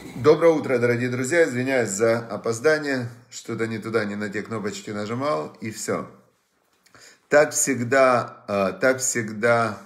Доброе утро, дорогие друзья. Извиняюсь за опоздание. Что-то не туда, не на те кнопочки нажимал, и все. Так всегда, э, так всегда,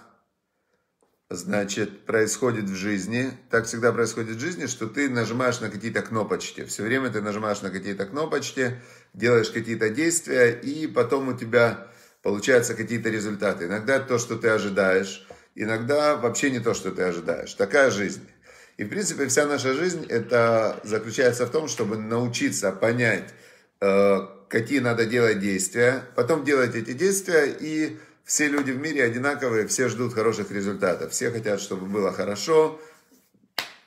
значит, происходит в жизни. Так всегда происходит в жизни, что ты нажимаешь на какие-то кнопочки. Все время ты нажимаешь на какие-то кнопочки, делаешь какие-то действия, и потом у тебя получаются какие-то результаты. Иногда то, что ты ожидаешь, иногда вообще не то, что ты ожидаешь. Такая жизнь. И, в принципе, вся наша жизнь это заключается в том, чтобы научиться понять, э, какие надо делать действия, потом делать эти действия, и все люди в мире одинаковые, все ждут хороших результатов, все хотят, чтобы было хорошо,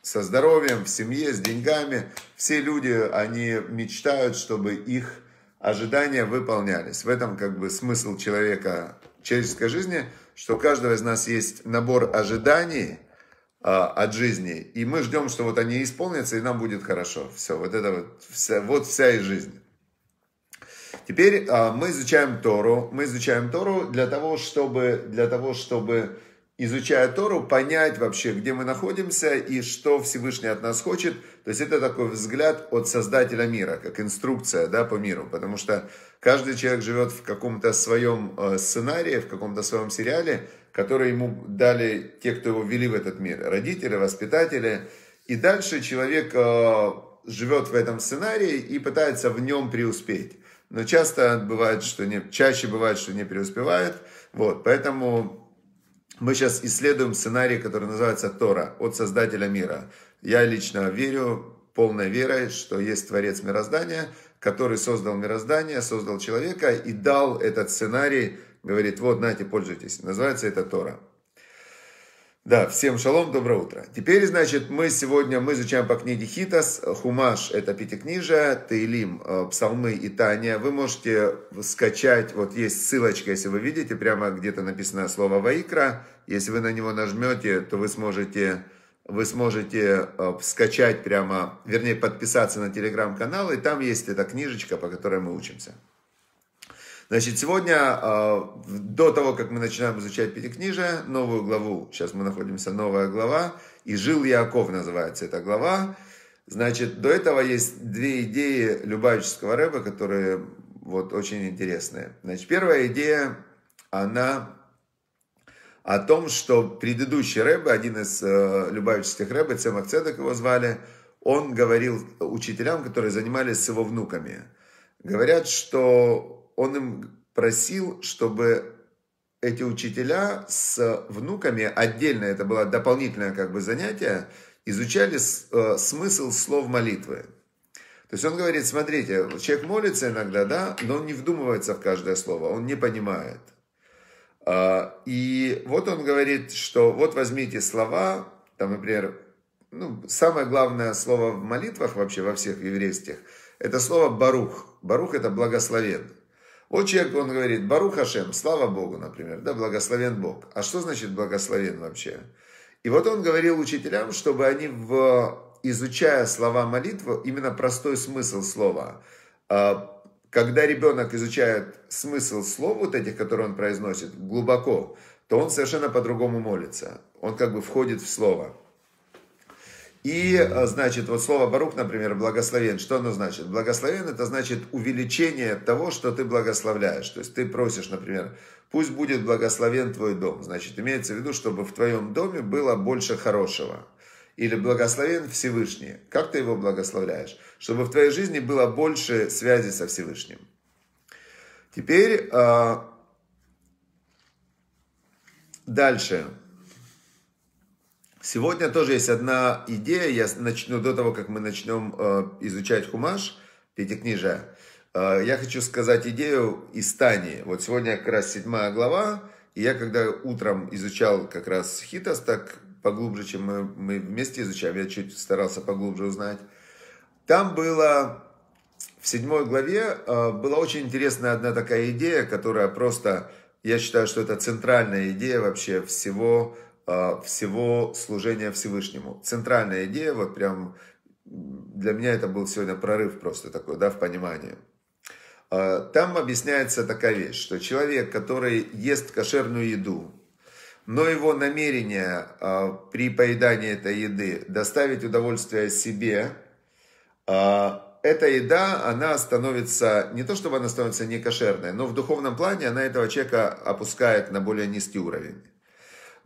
со здоровьем, в семье, с деньгами. Все люди, они мечтают, чтобы их ожидания выполнялись. В этом как бы смысл человека, человеческой жизни, что у каждого из нас есть набор ожиданий – а, от жизни. И мы ждем, что вот они исполнятся, и нам будет хорошо. Все, вот это вот вся, вот вся и жизнь. Теперь а, мы изучаем Тору. Мы изучаем Тору для того, чтобы, для того, чтобы изучая Тору, понять вообще, где мы находимся и что Всевышний от нас хочет. То есть это такой взгляд от Создателя мира, как инструкция да, по миру. Потому что каждый человек живет в каком-то своем э, сценарии, в каком-то своем сериале, которые ему дали те, кто его ввели в этот мир, родители, воспитатели. И дальше человек э, живет в этом сценарии и пытается в нем преуспеть. Но часто бывает, что не, чаще бывает, что не преуспевает. Вот, поэтому мы сейчас исследуем сценарий, который называется Тора, от Создателя мира. Я лично верю полной верой, что есть Творец мироздания, который создал мироздание, создал человека и дал этот сценарий говорит, вот, нате, пользуйтесь. Называется это Тора. Да, всем шалом, доброе утро. Теперь, значит, мы сегодня, мы изучаем по книге Хитас, Хумаш, это пятикнижие, Таилим, э, Псалмы и Таня. Вы можете скачать, вот есть ссылочка, если вы видите, прямо где-то написано слово Ваикра. Если вы на него нажмете, то вы сможете, вы сможете э, скачать прямо, вернее, подписаться на телеграм-канал, и там есть эта книжечка, по которой мы учимся. Значит, сегодня, а, до того, как мы начинаем изучать Пятикнижие, новую главу, сейчас мы находимся, новая глава, и «Жил Яков» называется эта глава. Значит, до этого есть две идеи Любавического рэба, которые вот очень интересные. Значит, первая идея, она о том, что предыдущий рэбе, один из э, любавических рэбе, Цемах Цедек его звали, он говорил учителям, которые занимались с его внуками. Говорят, что он им просил, чтобы эти учителя с внуками, отдельно это было дополнительное как бы занятие, изучали э, смысл слов молитвы. То есть он говорит, смотрите, человек молится иногда, да, но он не вдумывается в каждое слово, он не понимает. А, и вот он говорит, что вот возьмите слова, там, например, ну, самое главное слово в молитвах вообще во всех еврейских, это слово барух. Барух это благословен. Человек, он говорит, Барух Хашем, слава Богу, например, да, благословен Бог. А что значит благословен вообще? И вот он говорил учителям, чтобы они, в, изучая слова молитвы, именно простой смысл слова, а, когда ребенок изучает смысл слов вот этих, которые он произносит, глубоко, то он совершенно по-другому молится. Он как бы входит в слово. И, э, значит, вот слово Барух, например, благословен, что оно значит? Благословен это значит увеличение того, что ты благословляешь. То есть ты просишь, например, пусть будет благословен твой дом. Значит, имеется в виду, чтобы в твоем доме было больше хорошего. Или благословен Всевышний. Как ты его благословляешь? Чтобы в твоей жизни было больше связи со Всевышним. Теперь э, дальше. Сегодня тоже есть одна идея, я начну до того, как мы начнем э, изучать хумаш, пятикнижие. Э, я хочу сказать идею из Тани. Вот сегодня как раз седьмая глава, и я когда утром изучал как раз хитос, так поглубже, чем мы, мы вместе изучаем, я чуть старался поглубже узнать. Там было в седьмой главе э, была очень интересная одна такая идея, которая просто, я считаю, что это центральная идея вообще всего всего служения Всевышнему. Центральная идея, вот прям для меня это был сегодня прорыв просто такой, да, в понимании. А, там объясняется такая вещь, что человек, который ест кошерную еду, но его намерение э, при поедании этой еды доставить удовольствие себе, эта еда, она становится, не то чтобы она становится некошерной, но в духовном плане она этого человека опускает на более низкий уровень.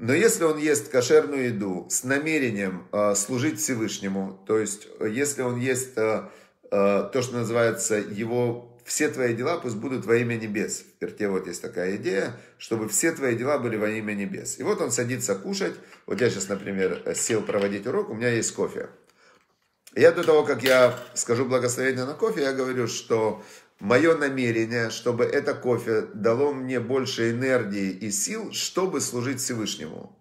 Но если он ест кошерную еду с намерением э, служить Всевышнему, то есть если он ест э, э, то, что называется его все твои дела пусть будут во имя небес. В перте вот есть такая идея, чтобы все твои дела были во имя небес. И вот он садится кушать. Вот я сейчас, например, сел проводить урок, у меня есть кофе. Я до того, как я скажу благословение на кофе, я говорю, что мое намерение, чтобы это кофе дало мне больше энергии и сил, чтобы служить Всевышнему.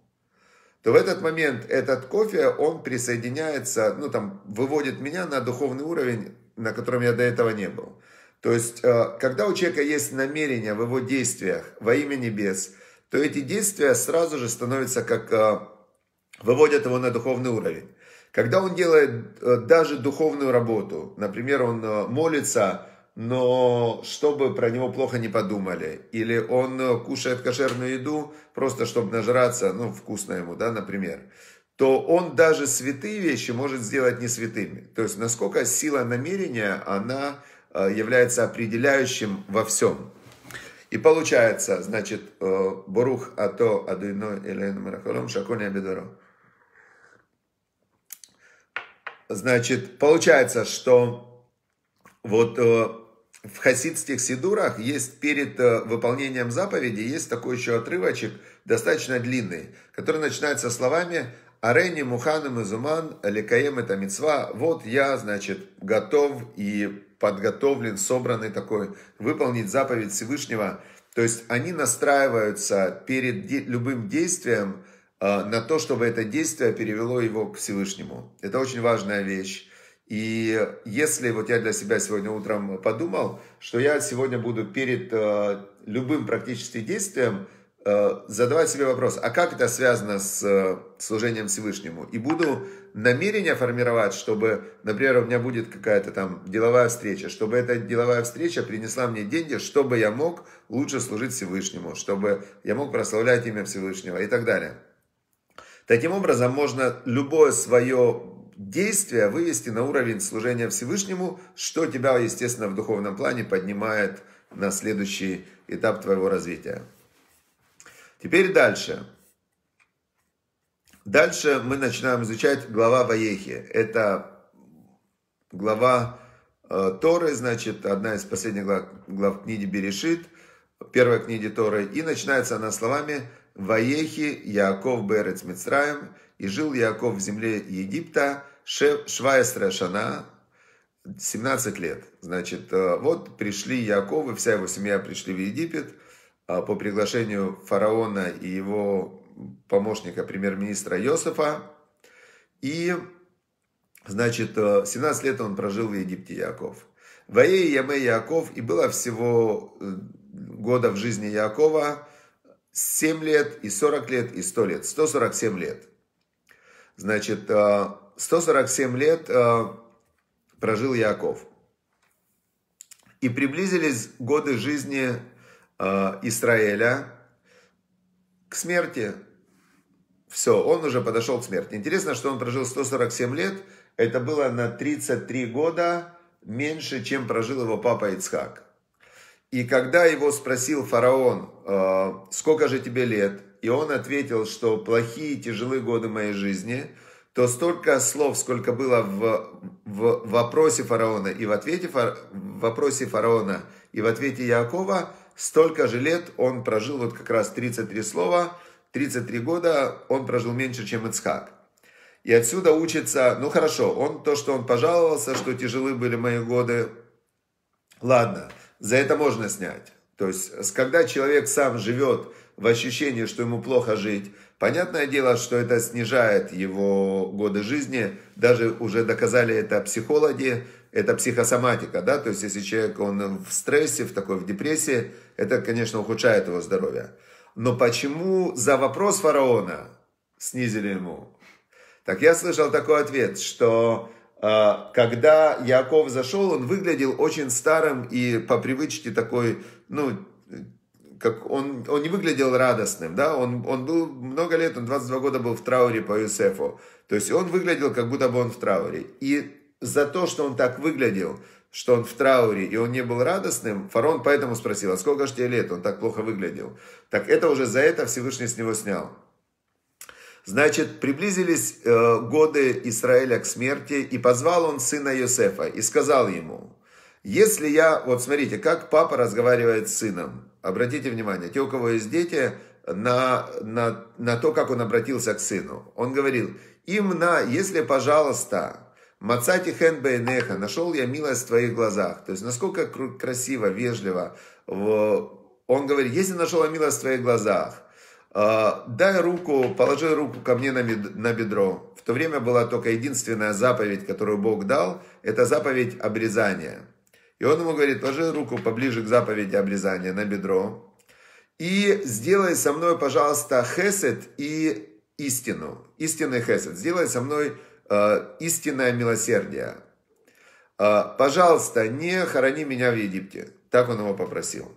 То в этот момент этот кофе, он присоединяется, ну там, выводит меня на духовный уровень, на котором я до этого не был. То есть, э, когда у человека есть намерение в его действиях во имя небес, то эти действия сразу же становятся как, э, выводят его на духовный уровень. Когда он делает э, даже духовную работу, например, он молится, но чтобы про него плохо не подумали, или он э, кушает кошерную еду, просто чтобы нажраться, ну, вкусно ему, да, например, то он даже святые вещи может сделать не святыми. То есть, насколько сила намерения, она является определяющим во всем. И получается, значит, Борух Ато Адуино Элен Марахолом Шакони Абидоро. Значит, получается, что вот э, в хасидских сидурах есть перед э, выполнением заповеди, есть такой еще отрывочек, достаточно длинный, который начинается словами «Арени муханым изуман лекаем это мецва». Вот я, значит, готов и подготовлен, собранный такой, выполнить заповедь Всевышнего. То есть они настраиваются перед любым действием, а, на то, чтобы это действие перевело его к Всевышнему. Это очень важная вещь. И если вот я для себя сегодня утром подумал, что я сегодня буду перед э, любым практическим действием э, задавать себе вопрос, а как это связано с э, служением Всевышнему? И буду намерение формировать, чтобы, например, у меня будет какая-то там деловая встреча, чтобы эта деловая встреча принесла мне деньги, чтобы я мог лучше служить Всевышнему, чтобы я мог прославлять имя Всевышнего и так далее. Таким образом, можно любое свое действие вывести на уровень служения Всевышнему, что тебя, естественно, в духовном плане поднимает на следующий этап твоего развития. Теперь дальше. Дальше мы начинаем изучать глава Ваехи. Это глава э, Торы, значит, одна из последних глав, глав книги Берешит, первой книги Торы. И начинается она словами Ваехи Яаков Берец Мицраем, и жил Яаков в земле Египта Швайсра Шана, 17 лет. Значит, э, вот пришли Яаков и вся его семья пришли в Египет э, по приглашению фараона и его помощника, премьер-министра Йосифа. И, значит, 17 э, лет он прожил в Египте, Яков. Ваей Яме Яков, и было всего года в жизни Якова 7 лет, и 40 лет, и 100 лет. 147 лет. Значит, 147 э, лет э, прожил Яков. И приблизились годы жизни э, Израиля к смерти. Все, он уже подошел к смерти. Интересно, что он прожил 147 лет. Это было на 33 года меньше, чем прожил его папа Ицхак. И когда его спросил фараон, «Э, сколько же тебе лет, и он ответил, что плохие тяжелые годы моей жизни, то столько слов, сколько было в, в вопросе фараона и в ответе фар, в вопросе фараона и в ответе Якова, столько же лет он прожил, вот как раз 33 слова, 33 года он прожил меньше, чем Ицхак. И отсюда учится, ну хорошо, он то, что он пожаловался, что тяжелы были мои годы, ладно, за это можно снять. То есть, когда человек сам живет в ощущении, что ему плохо жить, понятное дело, что это снижает его годы жизни. Даже уже доказали это психологи, это психосоматика, да, то есть, если человек, он в стрессе, в такой, в депрессии, это, конечно, ухудшает его здоровье. Но почему за вопрос фараона снизили ему? Так я слышал такой ответ, что когда Яков зашел, он выглядел очень старым и по привычке такой, ну, как он, он не выглядел радостным, да, он, он был много лет, он 22 года был в трауре по Юсефу, то есть он выглядел, как будто бы он в трауре, и за то, что он так выглядел, что он в трауре, и он не был радостным, фараон поэтому спросил, а сколько же тебе лет, он так плохо выглядел. Так это уже за это Всевышний с него снял. Значит, приблизились э, годы Израиля к смерти, и позвал он сына Йосефа, и сказал ему, если я, вот смотрите, как папа разговаривает с сыном, обратите внимание, те, у кого есть дети, на, на, на то, как он обратился к сыну. Он говорил, им на, если, пожалуйста, Мацати хен бейнеха, нашел я милость в твоих глазах. То есть, насколько красиво, вежливо. Он говорит, если нашел я милость в твоих глазах, дай руку, положи руку ко мне на бедро. В то время была только единственная заповедь, которую Бог дал, это заповедь обрезания. И он ему говорит, положи руку поближе к заповеди обрезания на бедро. И сделай со мной, пожалуйста, хесед и истину. Истинный хесед. Сделай со мной Э, истинное милосердие. Э, пожалуйста, не хорони меня в Египте. Так он его попросил.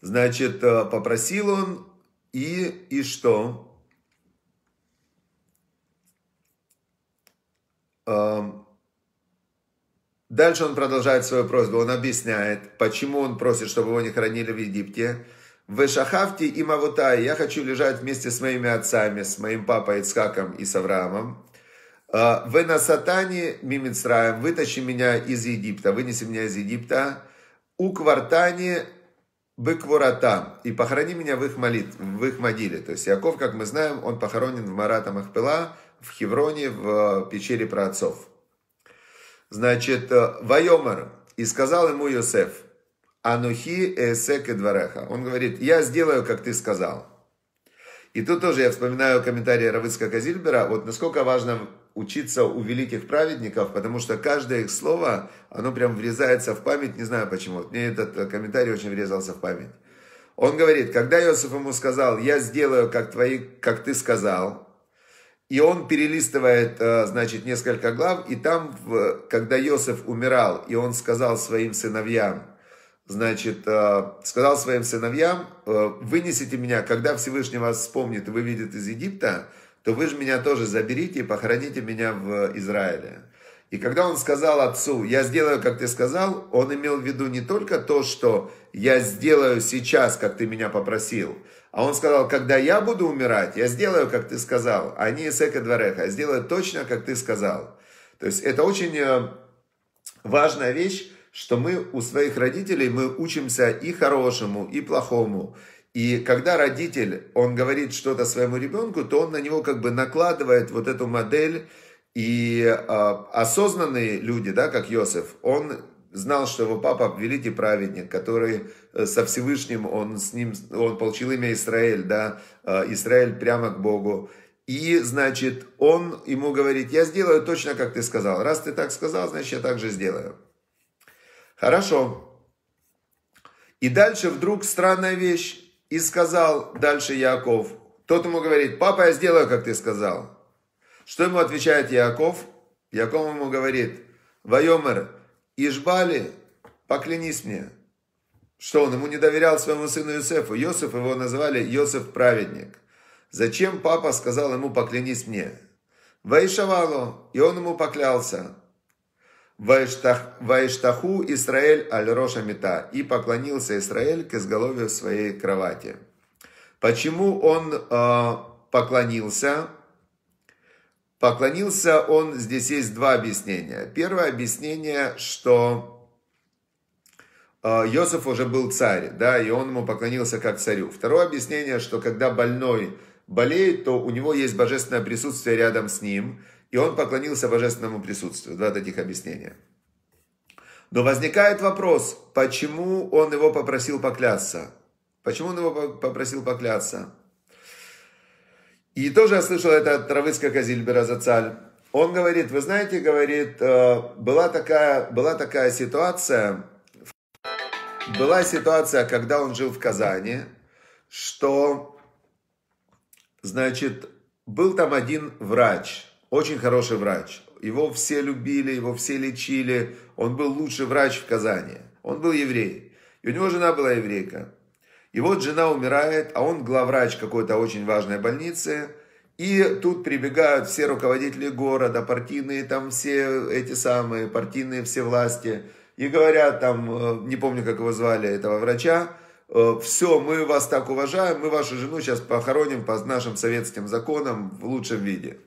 Значит, э, попросил он и, и что? Дальше он продолжает свою просьбу. Он объясняет, почему он просит, чтобы его не хоронили в Египте. В Шахавти и Мавутай, я хочу лежать вместе с моими отцами, с моим папой Ицхаком и с Авраамом. «А, в Насатане Мимицраем, вытащи меня из Египта, вынеси меня из Египта. У Квартане Быквората, и похорони меня в их, молит, в их могиле. То есть Яков, как мы знаем, он похоронен в Марата Махпела, в Хевроне, в пещере праотцов. Значит, Вайомар, и сказал ему Йосеф, Анухи эсек двореха. Он говорит, я сделаю, как ты сказал. И тут тоже я вспоминаю комментарий Равыцка Казильбера, вот насколько важно учиться у великих праведников, потому что каждое их слово, оно прям врезается в память, не знаю почему. Мне этот комментарий очень врезался в память. Он говорит, когда Иосиф ему сказал, я сделаю, как, твои, как ты сказал, и он перелистывает, э, значит, несколько глав, и там, когда Иосиф умирал, и он сказал своим сыновьям, значит, э, сказал своим сыновьям, э, вынесите меня, когда Всевышний вас вспомнит и выведет из Египта, то вы же меня тоже заберите и похороните меня в Израиле. И когда он сказал отцу, я сделаю, как ты сказал, он имел в виду не только то, что я сделаю сейчас, как ты меня попросил, а он сказал, когда я буду умирать, я сделаю, как ты сказал, а не эсэка двореха, я сделаю точно, как ты сказал. То есть это очень э, важная вещь, что мы у своих родителей мы учимся и хорошему, и плохому. И когда родитель, он говорит что-то своему ребенку, то он на него как бы накладывает вот эту модель. И э, осознанные люди, да, как Йосеф, он знал, что его папа великий праведник, который э, со Всевышним, он с ним, он получил имя Израиль, да, э, Израиль прямо к Богу. И, значит, он ему говорит, я сделаю точно, как ты сказал. Раз ты так сказал, значит, я так же сделаю. Хорошо. И дальше вдруг странная вещь. И сказал дальше Яков. Тот ему говорит, папа, я сделаю, как ты сказал. Что ему отвечает Яков? Яков ему говорит, Вайомер, Ишбали, поклянись мне. Что он ему не доверял своему сыну Йосефу. Йосеф его называли Йосеф праведник. Зачем папа сказал ему поклянись мне? Ваишавало, и он ему поклялся. Ваиштаху Израиль аль Роша Мета. И поклонился Израиль к изголовью своей кровати. Почему он э, поклонился? Поклонился он, здесь есть два объяснения. Первое объяснение, что э, Йосиф уже был царь, да, и он ему поклонился как царю. Второе объяснение, что когда больной болеет, то у него есть божественное присутствие рядом с ним – и он поклонился божественному присутствию. Два таких объяснения. Но возникает вопрос, почему он его попросил поклясться? Почему он его попросил поклясться? И тоже я слышал это от Равыцка Казильбера Зацаль. Он говорит, вы знаете, говорит, э, была такая, была такая ситуация, была ситуация, когда он жил в Казани, что, значит, был там один врач, очень хороший врач. Его все любили, его все лечили. Он был лучший врач в Казани. Он был еврей. И у него жена была еврейка. И вот жена умирает, а он главврач какой-то очень важной больницы. И тут прибегают все руководители города, партийные там все эти самые, партийные все власти. И говорят там, э, не помню, как его звали, этого врача, «Э, все, мы вас так уважаем, мы вашу жену сейчас похороним по нашим советским законам в лучшем виде.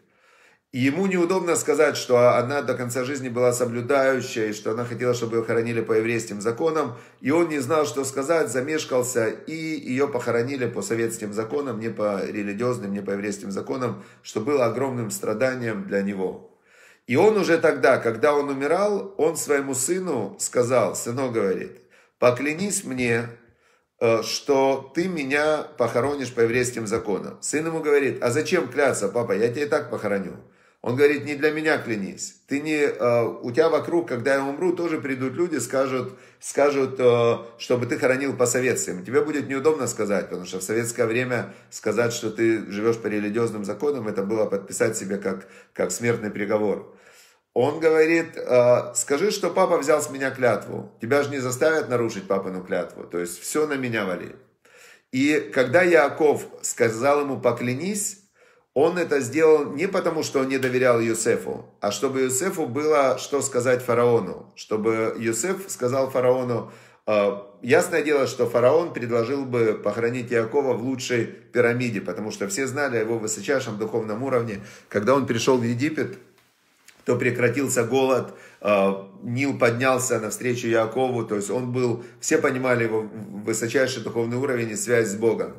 Ему неудобно сказать, что она до конца жизни была соблюдающая, и что она хотела, чтобы ее хоронили по еврейским законам. И он не знал, что сказать, замешкался, и ее похоронили по советским законам, не по религиозным, не по еврейским законам, что было огромным страданием для него. И он уже тогда, когда он умирал, он своему сыну сказал, сынок говорит, поклянись мне, э, что ты меня похоронишь по еврейским законам. Сын ему говорит, а зачем кляться, папа, я тебя и так похороню. Он говорит, не для меня клянись. Ты не, э, у тебя вокруг, когда я умру, тоже придут люди, скажут, скажут, э, чтобы ты хоронил по советским. Тебе будет неудобно сказать, потому что в советское время сказать, что ты живешь по религиозным законам, это было подписать себе как, как смертный приговор. Он говорит, э, скажи, что папа взял с меня клятву. Тебя же не заставят нарушить папину клятву. То есть все на меня вали. И когда Яков сказал ему поклянись, он это сделал не потому, что он не доверял Юсефу, а чтобы Юсефу было что сказать фараону. Чтобы Юсеф сказал фараону, «А, ясное дело, что фараон предложил бы похоронить Иакова в лучшей пирамиде, потому что все знали о его высочайшем духовном уровне. Когда он пришел в Египет, то прекратился голод, а, Нил поднялся навстречу Якову, то есть он был, все понимали его высочайший духовный уровень и связь с Богом.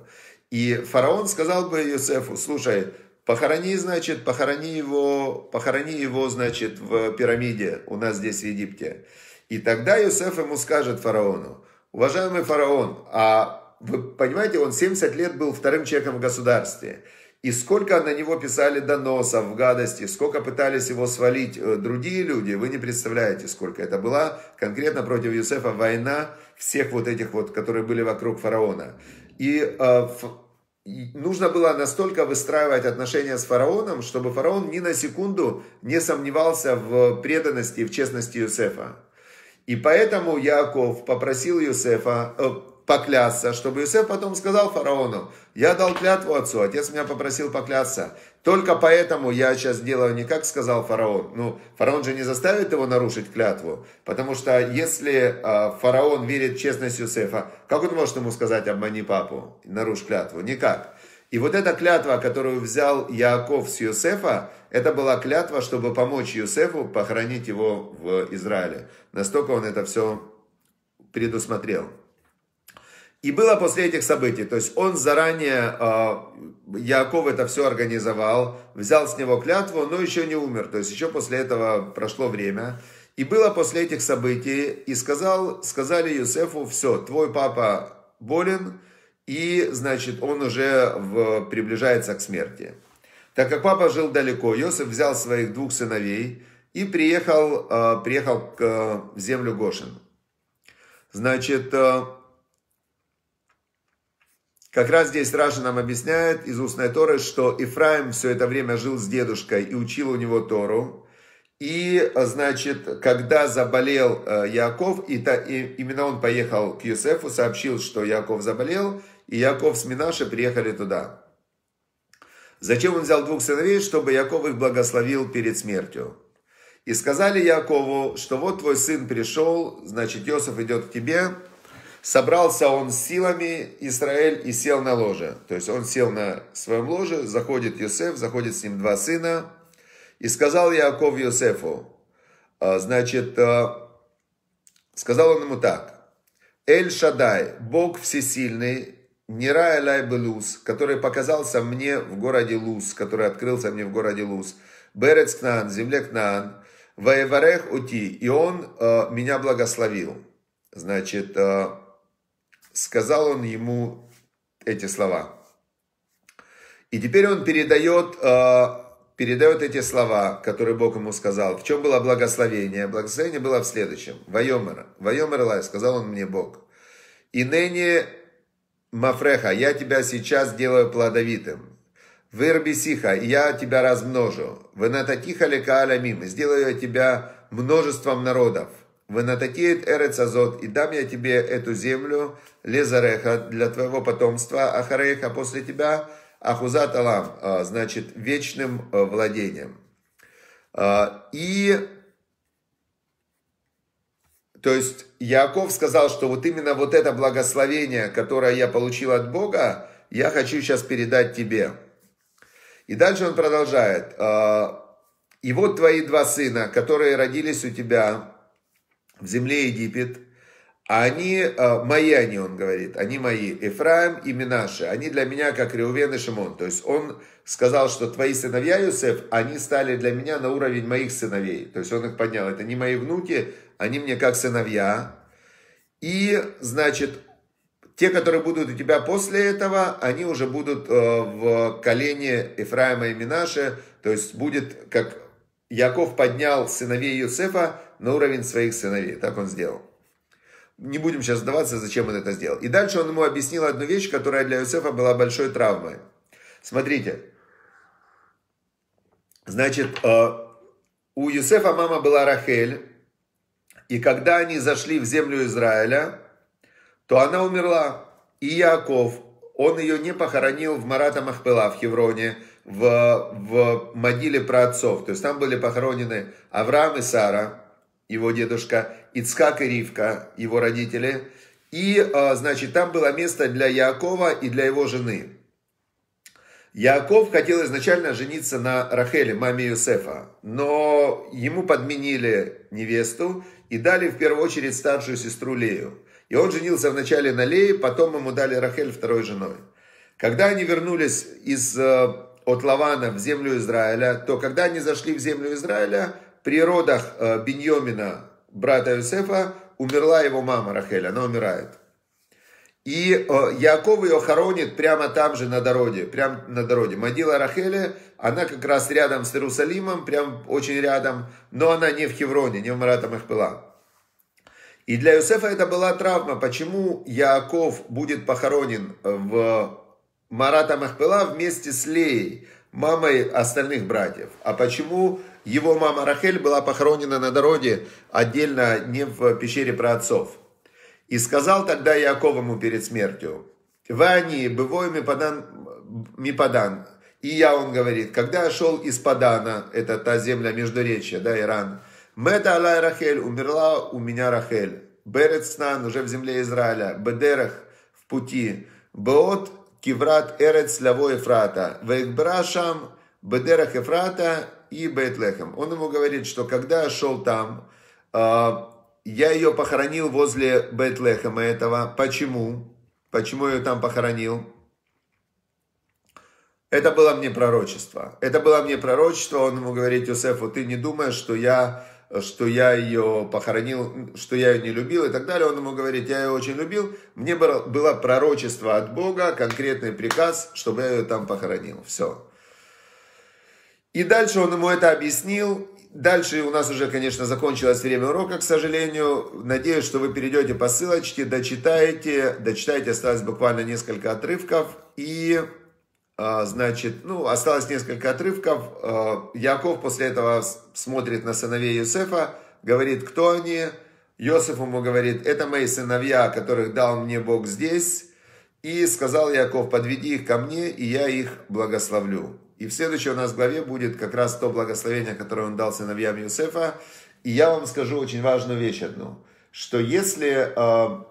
И фараон сказал бы Иосифу, слушай, Похорони, значит, похорони его, похорони его, значит, в пирамиде у нас здесь в Египте. И тогда Юсеф ему скажет фараону, уважаемый фараон, а вы понимаете, он 70 лет был вторым человеком в государстве. И сколько на него писали доносов в гадости, сколько пытались его свалить э, другие люди, вы не представляете, сколько. Это была конкретно против Юсефа война всех вот этих вот, которые были вокруг фараона. И э, нужно было настолько выстраивать отношения с фараоном, чтобы фараон ни на секунду не сомневался в преданности и в честности Юсефа. И поэтому Яков попросил Юсефа, поклясться, чтобы Иосиф потом сказал фараону, я дал клятву отцу, отец меня попросил поклясться. Только поэтому я сейчас делаю не как сказал фараон. Ну, фараон же не заставит его нарушить клятву. Потому что если э, фараон верит в честность Юсефа, как он может ему сказать обмани папу, нарушь клятву? Никак. И вот эта клятва, которую взял Яаков с Юсефа, это была клятва, чтобы помочь Юсефу похоронить его в Израиле. Настолько он это все предусмотрел. И было после этих событий, то есть он заранее, а, Яков это все организовал, взял с него клятву, но еще не умер, то есть еще после этого прошло время. И было после этих событий, и сказал, сказали Юсефу, все, твой папа болен, и, значит, он уже в, приближается к смерти. Так как папа жил далеко, Иосиф взял своих двух сыновей и приехал, а, приехал к, землю Гошин. Значит, а, как раз здесь Раша нам объясняет из устной Торы, что Ифраим все это время жил с дедушкой и учил у него Тору. И, значит, когда заболел э, Яков, и, та, и именно он поехал к Юсефу, сообщил, что Яков заболел, и Яков с Минашей приехали туда. Зачем он взял двух сыновей? Чтобы Яков их благословил перед смертью. И сказали Якову, что вот твой сын пришел, значит, Иосиф идет к тебе, Собрался он с силами Израиль и сел на ложе. То есть он сел на своем ложе, заходит Йосеф, заходит с ним два сына. И сказал Яков Йосефу, а, значит, а, сказал он ему так. Эль Шадай, Бог всесильный, Нирай Лай Белус, который показался мне в городе Луз, который открылся мне в городе Луз. Берец Кнан, земле Кнан, Ваеварех Ути, и он э, меня благословил. Значит, сказал он ему эти слова. И теперь он передает, э, передает эти слова, которые Бог ему сказал. В чем было благословение? Благословение было в следующем. Вайомер. Вайомер Лай, сказал он мне Бог. И ныне Мафреха, я тебя сейчас делаю плодовитым. Вырбисиха, я тебя размножу. Вынататиха лека алямим, сделаю тебя множеством народов. Венататеет эрец азот, и дам я тебе эту землю, лезареха, для твоего потомства, ахарейха после тебя, ахузат алам, а, значит, вечным а, владением. А, и, то есть, Яков сказал, что вот именно вот это благословение, которое я получил от Бога, я хочу сейчас передать тебе. И дальше он продолжает. И вот твои два сына, которые родились у тебя в земле Египет, они э, мои, они, он говорит, они мои, Эфраим и Минаши, они для меня как Реувен и Шимон. То есть он сказал, что твои сыновья, Юсеф, они стали для меня на уровень моих сыновей. То есть он их поднял. Это не мои внуки, они мне как сыновья. И, значит, те, которые будут у тебя после этого, они уже будут э, в колене Ефраима и Минаши. То есть будет как Яков поднял сыновей Юсефа на уровень своих сыновей. Так он сделал. Не будем сейчас сдаваться, зачем он это сделал. И дальше он ему объяснил одну вещь, которая для Юсефа была большой травмой. Смотрите. Значит, э, у Юсефа мама была Рахель. И когда они зашли в землю Израиля, то она умерла. И Яков, он ее не похоронил в Марата Махпела в Хевроне, в, в могиле праотцов. То есть там были похоронены Авраам и Сара, его дедушка, Ицхак и Ривка, его родители. И, а, значит, там было место для Якова и для его жены. Яков хотел изначально жениться на Рахеле, маме Юсефа, но ему подменили невесту и дали в первую очередь старшую сестру Лею. И он женился вначале на Лее, потом ему дали Рахель второй женой. Когда они вернулись из а, от Лавана в землю Израиля, то когда они зашли в землю Израиля, при родах э, Беньомина, брата Юсефа, умерла его мама Рахель, она умирает. И э, Яков ее хоронит прямо там же на дороге, прямо на дороге. Могила Рахеля, она как раз рядом с Иерусалимом, прям очень рядом, но она не в Хевроне, не в Маратам Ихпела. И для Юсефа это была травма, почему Яков будет похоронен в Марата Махпела вместе с Леей, мамой остальных братьев. А почему его мама Рахель была похоронена на дороге отдельно, не в пещере праотцов? И сказал тогда Яков ему перед смертью, «Вани, бывой мипадан, мипадан». И я, он говорит, когда я шел из Падана, это та земля Междуречья, да, Иран, Мета Алай Рахель, умерла у меня Рахель. Берецнан, уже в земле Израиля, Бедерах, в пути. Беот Киврат Эрец Лаво Ефрата, Вейкбрашам, Бедерах Ефрата и Бейтлехем. Он ему говорит, что когда я шел там, а, я ее похоронил возле Бейтлехема этого. Почему? Почему я ее там похоронил? Это было мне пророчество. Это было мне пророчество. Он ему говорит, Юсефу, ты не думаешь, что я что я ее похоронил, что я ее не любил и так далее. Он ему говорит, я ее очень любил. Мне было, было пророчество от Бога, конкретный приказ, чтобы я ее там похоронил. Все. И дальше он ему это объяснил. Дальше у нас уже, конечно, закончилось время урока, к сожалению. Надеюсь, что вы перейдете по ссылочке, дочитаете. Дочитаете, осталось буквально несколько отрывков. И а, значит, ну, осталось несколько отрывков. А, Яков после этого смотрит на сыновей Юсефа, говорит, кто они. Йосиф ему говорит, это мои сыновья, которых дал мне Бог здесь. И сказал Яков, подведи их ко мне, и я их благословлю. И в следующей у нас главе будет как раз то благословение, которое он дал сыновьям Юсефа. И я вам скажу очень важную вещь одну, что если э,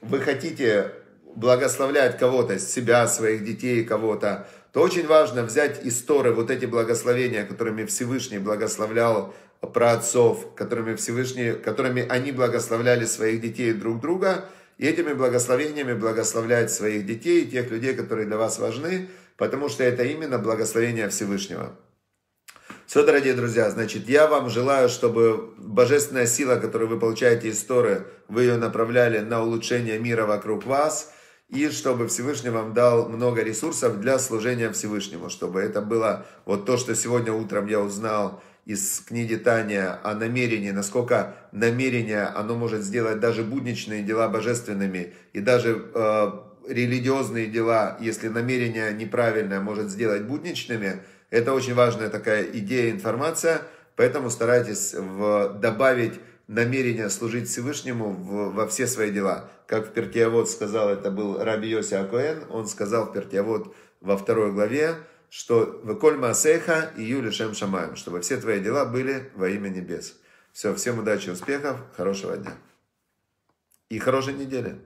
вы хотите благословлять кого-то, себя, своих детей, кого-то, то очень важно взять из Торы вот эти благословения, которыми Всевышний благословлял про отцов, которыми Всевышний, которыми они благословляли своих детей друг друга, и этими благословениями благословлять своих детей, тех людей, которые для вас важны, потому что это именно благословение Всевышнего. Все, дорогие друзья, значит, я вам желаю, чтобы божественная сила, которую вы получаете из Торы, вы ее направляли на улучшение мира вокруг вас – и чтобы Всевышний вам дал много ресурсов для служения Всевышнему, чтобы это было вот то, что сегодня утром я узнал из книги Таня о намерении, насколько намерение, оно может сделать даже будничные дела божественными и даже э, религиозные дела, если намерение неправильное, может сделать будничными. Это очень важная такая идея, информация, поэтому старайтесь в, добавить намерение служить Всевышнему в, во все свои дела. Как в Пертиавод сказал, это был Раби Йоси Акоэн, он сказал в Пертиавод во второй главе, что «Веколь маасеха и юлишем шамаем», чтобы все твои дела были во имя небес. Все, всем удачи, успехов, хорошего дня. И хорошей недели.